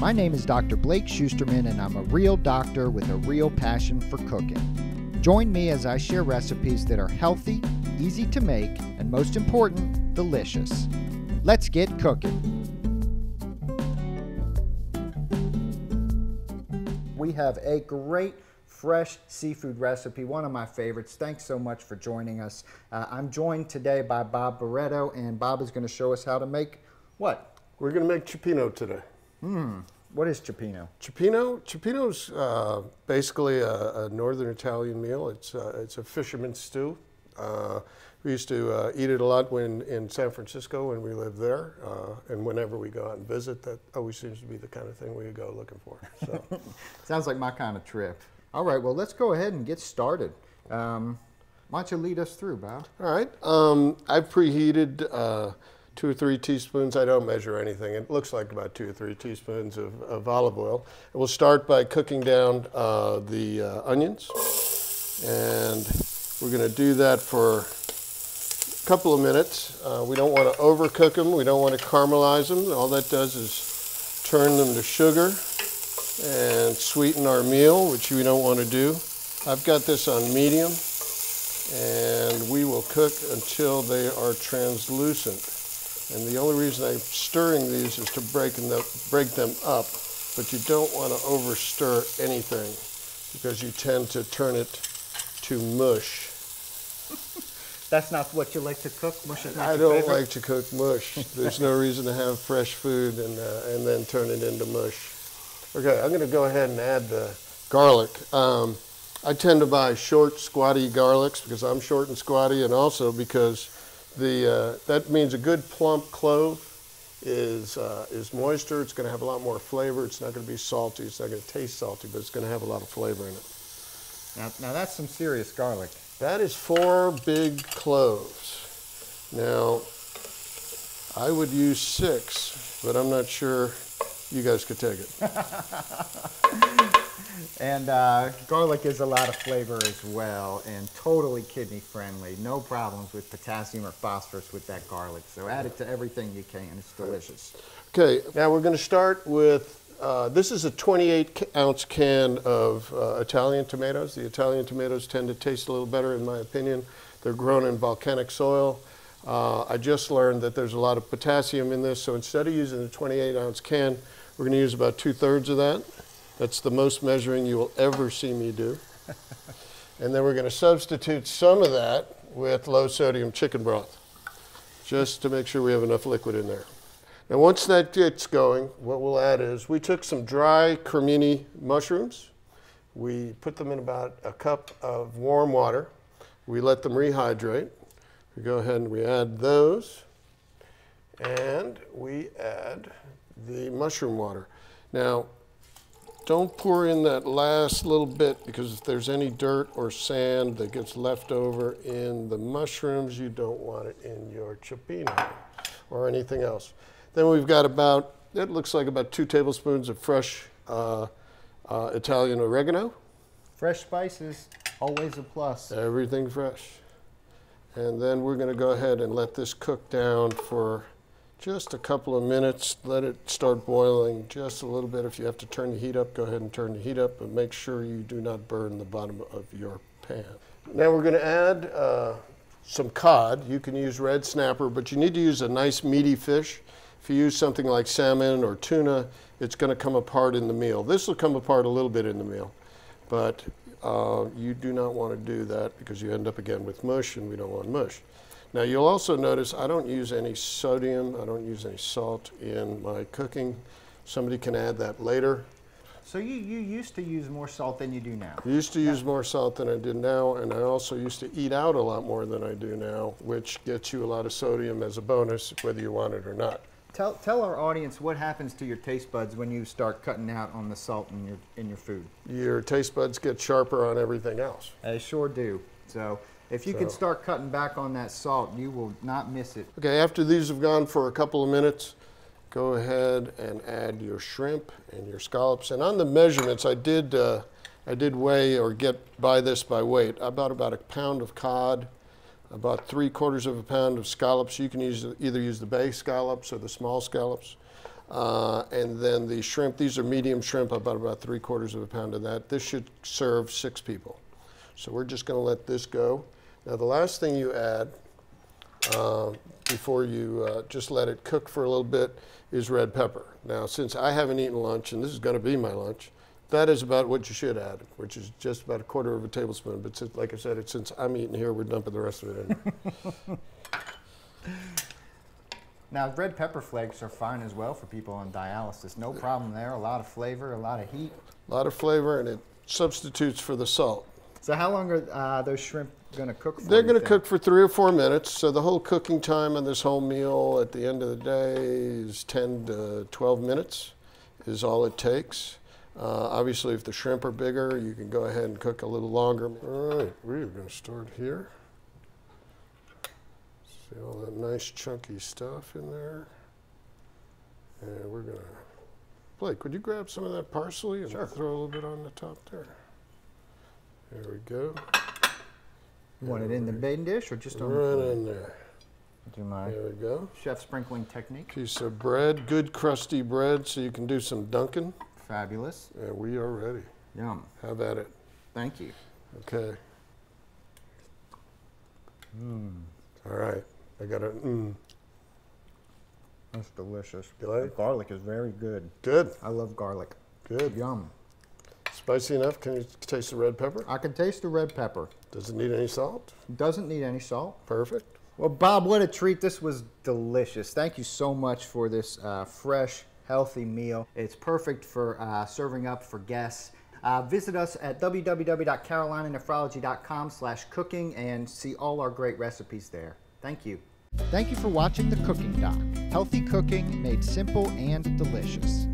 My name is Dr. Blake Shusterman, and I'm a real doctor with a real passion for cooking. Join me as I share recipes that are healthy, easy to make, and most important, delicious. Let's get cooking. We have a great fresh seafood recipe, one of my favorites. Thanks so much for joining us. Uh, I'm joined today by Bob Barreto, and Bob is going to show us how to make what? We're going to make cioppino today. Hmm. What is cioppino? Cioppino, cioppino's uh, basically a, a, northern Italian meal. It's uh, it's a fisherman's stew. Uh, we used to uh, eat it a lot when in San Francisco when we lived there, uh, and whenever we go out and visit, that always seems to be the kind of thing we go looking for. So. Sounds like my kind of trip. All right, well, let's go ahead and get started. Um, why don't you lead us through, Bob? All right. Um, I've preheated uh, two or three teaspoons. I don't measure anything. It looks like about two or three teaspoons of, of olive oil. And we'll start by cooking down uh, the uh, onions. And we're going to do that for a couple of minutes. Uh, we don't want to overcook them. We don't want to caramelize them. All that does is turn them to sugar and sweeten our meal, which we don't want to do. I've got this on medium and we will cook until they are translucent. And the only reason I'm stirring these is to break them, break them up, but you don't want to over stir anything because you tend to turn it to mush. That's not what you like to cook? Mush is I don't favorite? like to cook mush. There's no reason to have fresh food and, uh, and then turn it into mush. Okay, I'm going to go ahead and add the garlic. Um, I tend to buy short, squatty garlics because I'm short and squatty, and also because the uh, that means a good plump clove is uh, is moisture. It's going to have a lot more flavor. It's not going to be salty. It's not going to taste salty, but it's going to have a lot of flavor in it. Now, now that's some serious garlic. That is four big cloves. Now, I would use six, but I'm not sure you guys could take it. and uh, garlic is a lot of flavor as well and totally kidney friendly. No problems with potassium or phosphorus with that garlic. So add it to everything you can. It's delicious. Okay, now we're going to start with uh, this is a 28 ounce can of uh, Italian tomatoes. The Italian tomatoes tend to taste a little better, in my opinion. They're grown in volcanic soil. Uh, I just learned that there's a lot of potassium in this, so instead of using the 28 ounce can, we're going to use about two thirds of that. That's the most measuring you will ever see me do. and then we're going to substitute some of that with low sodium chicken broth, just to make sure we have enough liquid in there. Now once that gets going, what we'll add is we took some dry cremini mushrooms. We put them in about a cup of warm water. We let them rehydrate. We go ahead and we add those. And we add the mushroom water. Now, don't pour in that last little bit because if there's any dirt or sand that gets left over in the mushrooms, you don't want it in your cioppino or anything else. Then we've got about, it looks like about two tablespoons of fresh uh, uh, Italian oregano. Fresh spices, always a plus. Everything fresh. And then we're going to go ahead and let this cook down for just a couple of minutes. Let it start boiling just a little bit. If you have to turn the heat up, go ahead and turn the heat up, but make sure you do not burn the bottom of your pan. Now we're going to add uh, some cod. You can use red snapper, but you need to use a nice meaty fish. If you use something like salmon or tuna, it's going to come apart in the meal. This will come apart a little bit in the meal, but uh, you do not want to do that because you end up again with mush, and we don't want mush. Now you'll also notice I don't use any sodium, I don't use any salt in my cooking. Somebody can add that later. So you, you used to use more salt than you do now? I used to use more salt than I did now, and I also used to eat out a lot more than I do now, which gets you a lot of sodium as a bonus, whether you want it or not. Tell, tell our audience what happens to your taste buds when you start cutting out on the salt in your, in your food. Your taste buds get sharper on everything else. They sure do. So if you so. can start cutting back on that salt, you will not miss it. Okay, after these have gone for a couple of minutes, go ahead and add your shrimp and your scallops. And on the measurements, I did, uh, I did weigh or get by this by weight. I bought about a pound of cod, about three quarters of a pound of scallops. You can use, either use the bay scallops or the small scallops. Uh, and then the shrimp, these are medium shrimp, about about three quarters of a pound of that. This should serve six people. So we're just going to let this go. Now the last thing you add uh, before you uh, just let it cook for a little bit is red pepper. Now since I haven't eaten lunch, and this is going to be my lunch, that is about what you should add, which is just about a quarter of a tablespoon. But since, like I said, it's, since I'm eating here, we're dumping the rest of it in. Now, red pepper flakes are fine as well for people on dialysis. No problem there. A lot of flavor, a lot of heat. A lot of flavor, and it substitutes for the salt. So, how long are uh, those shrimp going to cook for? They're going to cook for three or four minutes. So, the whole cooking time on this whole meal at the end of the day is 10 to 12 minutes, is all it takes. Uh, obviously, if the shrimp are bigger, you can go ahead and cook a little longer. All right, we're going to start here. See all that nice chunky stuff in there? And we're gonna, Blake, would you grab some of that parsley and sure. throw a little bit on the top there? There we go. You want it in the main dish or just on right the in there. Do my There we go. chef sprinkling technique. Piece of bread, good crusty bread, so you can do some dunking. Fabulous. And we are ready. Yum. Have at it. Thank you. Okay. Mmm. All right. I got it. Mm. That's delicious. You like? The garlic is very good. Good. I love garlic. Good. Yum. Spicy enough? Can you taste the red pepper? I can taste the red pepper. Does it need any salt? Doesn't need any salt. Perfect. Well, Bob, what a treat. This was delicious. Thank you so much for this uh, fresh, healthy meal. It's perfect for uh, serving up for guests. Uh, visit us at www.carolinanephrology.com slash cooking and see all our great recipes there. Thank you. Thank you for watching The Cooking Doc. Healthy cooking made simple and delicious.